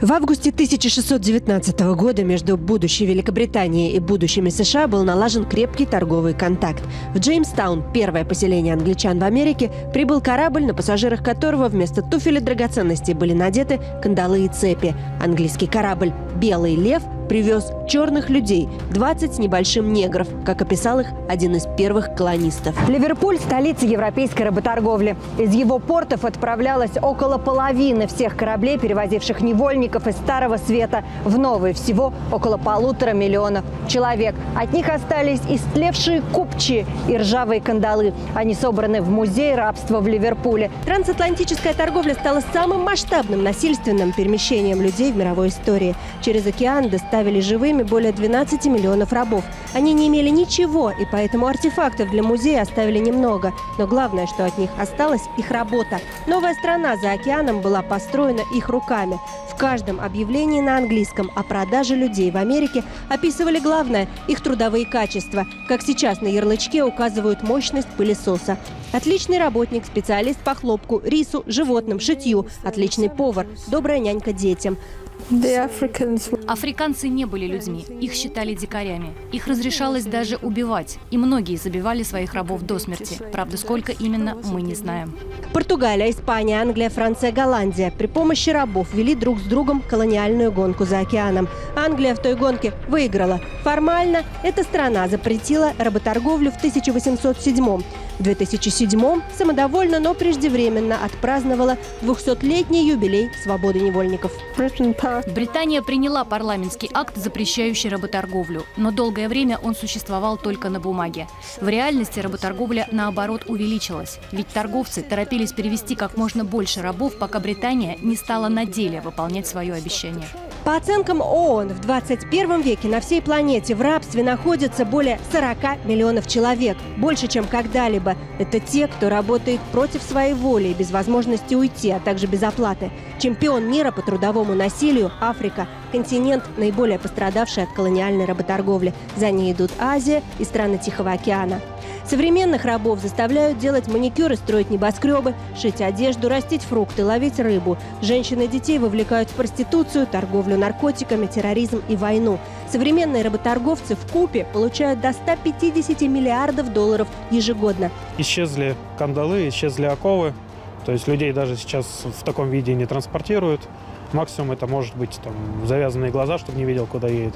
В августе 1619 года между будущей Великобританией и будущими США был налажен крепкий торговый контакт. В Джеймстаун, первое поселение англичан в Америке, прибыл корабль, на пассажирах которого вместо туфель и драгоценностей были надеты кандалы и цепи. Английский корабль «Белый лев» привез черных людей, 20 с небольшим негров, как описал их один из первых колонистов. Ливерпуль – столица европейской работорговли. Из его портов отправлялось около половины всех кораблей, перевозивших невольников из Старого Света в Новый. Всего около полутора миллионов человек. От них остались истлевшие купчи и ржавые кандалы. Они собраны в музее рабства в Ливерпуле. Трансатлантическая торговля стала самым масштабным насильственным перемещением людей в мировой истории. Через океан доставили живыми более 12 миллионов рабов. Они не имели ничего, и поэтому артефактов для музея оставили немного. Но главное, что от них осталась их работа. Новая страна за океаном была построена их руками. В каждом объявлении на английском о продаже людей в Америке описывали главное – их трудовые качества. Как сейчас на ярлычке указывают мощность пылесоса. Отличный работник, специалист по хлопку, рису, животным, шитью, отличный повар, добрая нянька детям. Африканцы не были людьми, их считали дикарями. Их разрешалось даже убивать, и многие забивали своих рабов до смерти. Правда, сколько именно, мы не знаем. Португалия, Испания, Англия, Франция, Голландия при помощи рабов вели друг с другом колониальную гонку за океаном. Англия в той гонке выиграла. Формально эта страна запретила работорговлю в 1807 в 2007-м самодовольно, но преждевременно отпраздновала 200-летний юбилей свободы невольников. Британия приняла парламентский акт, запрещающий работорговлю, но долгое время он существовал только на бумаге. В реальности работорговля, наоборот, увеличилась. Ведь торговцы торопились перевести как можно больше рабов, пока Британия не стала на деле выполнять свое обещание. По оценкам ООН, в 21 веке на всей планете в рабстве находится более 40 миллионов человек. Больше, чем когда-либо. Это те, кто работает против своей воли и без возможности уйти, а также без оплаты. Чемпион мира по трудовому насилию – Африка. Континент, наиболее пострадавший от колониальной работорговли. За ней идут Азия и страны Тихого океана. Современных рабов заставляют делать маникюры, строить небоскребы, шить одежду, растить фрукты, ловить рыбу. Женщин и детей вовлекают в проституцию, торговлю наркотиками, терроризм и войну. Современные работорговцы в купе получают до 150 миллиардов долларов ежегодно. Исчезли кандалы, исчезли оковы. То есть людей даже сейчас в таком виде не транспортируют. Максимум это может быть там, завязанные глаза, чтобы не видел, куда едет.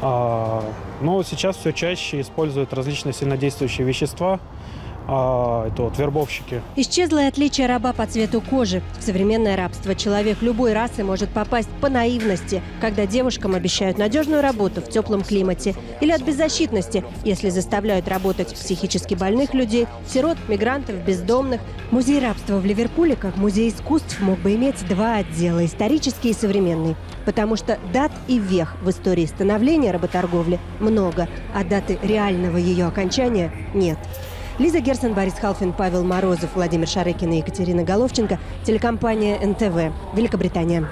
А, но сейчас все чаще используют различные сильнодействующие вещества, а, это вот вербовщики. Исчезло и отличие раба по цвету кожи. В современное рабство человек любой расы может попасть по наивности, когда девушкам обещают надежную работу в теплом климате, или от беззащитности, если заставляют работать психически больных людей, сирот, мигрантов, бездомных. Музей рабства в Ливерпуле, как музей искусств, мог бы иметь два отдела – исторический и современный. Потому что дат и вех в истории становления работорговли много, а даты реального ее окончания нет. Лиза Герсон, Борис Халфин, Павел Морозов, Владимир Шарыкин и Екатерина Головченко. Телекомпания НТВ. Великобритания.